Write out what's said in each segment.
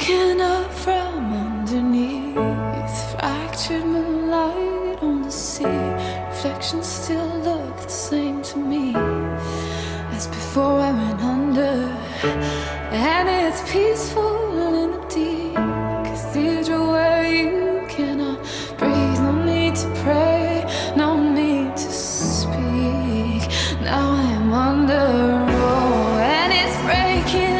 Looking up from underneath Fractured moonlight on the sea. Reflections still look the same to me As before I went under. And it's peaceful in the deep Cathedral where you cannot breathe. No need to pray, no need to speak. Now I'm under, oh, and it's breaking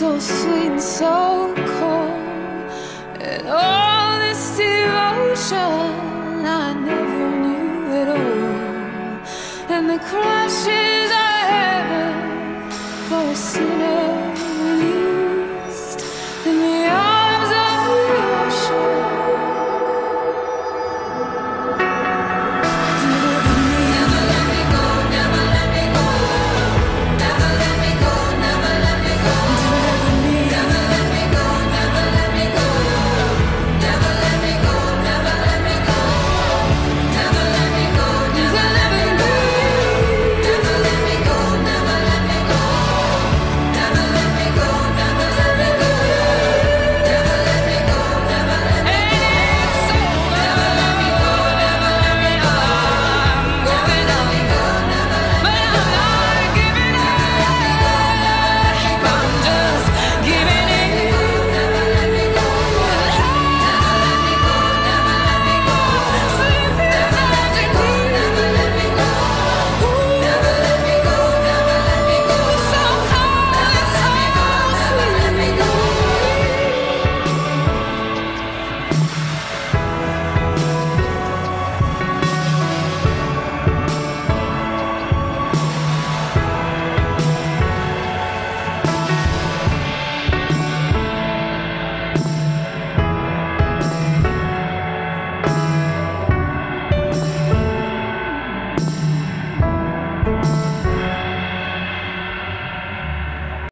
so sweet and so cold. And all this devotion I never knew at all. And the crashes I have for a sinner.